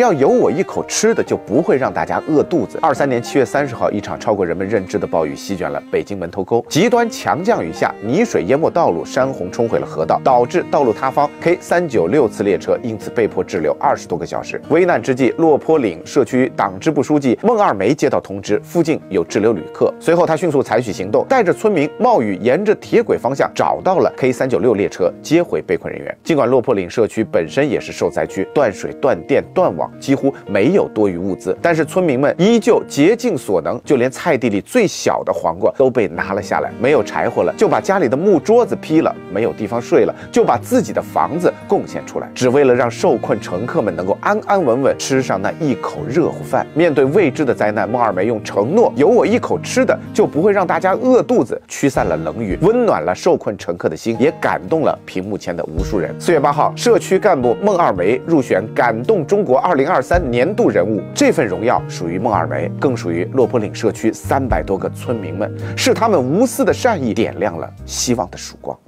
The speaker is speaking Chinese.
只要有我一口吃的，就不会让大家饿肚子。二三年七月三十号，一场超过人们认知的暴雨席卷了北京门头沟，极端强降雨下，泥水淹没道路，山洪冲毁了河道，导致道路塌方。K 三九六次列车因此被迫滞留二十多个小时。危难之际，落坡岭社区党支部书记孟二梅接到通知，附近有滞留旅客。随后，他迅速采取行动，带着村民冒雨沿着铁轨方向找到了 K 三九六列车，接回被困人员。尽管落坡岭社区本身也是受灾区，断水、断电、断网，几乎没有多余物资，但是村民们依旧竭尽所能，就连菜地里最小的黄瓜都被拿了下来。没有柴火了，就把家里的木桌子劈了；没有地方睡了，就把自己的房子贡献出来，只为了让受困乘客们能够安安稳稳吃上那一口热乎饭。面对未知的灾难，孟二梅用承诺有我一口吃的，就不会让大家饿肚子，驱散了冷雨，温暖了受困乘客的心，也感动了屏幕前的无数人。四月八号，社区干部孟二梅入选感动中国二零零二三年度人物，这份荣耀属于孟二梅，更属于落坡岭社区三百多个村民们，是他们无私的善意点亮了希望的曙光。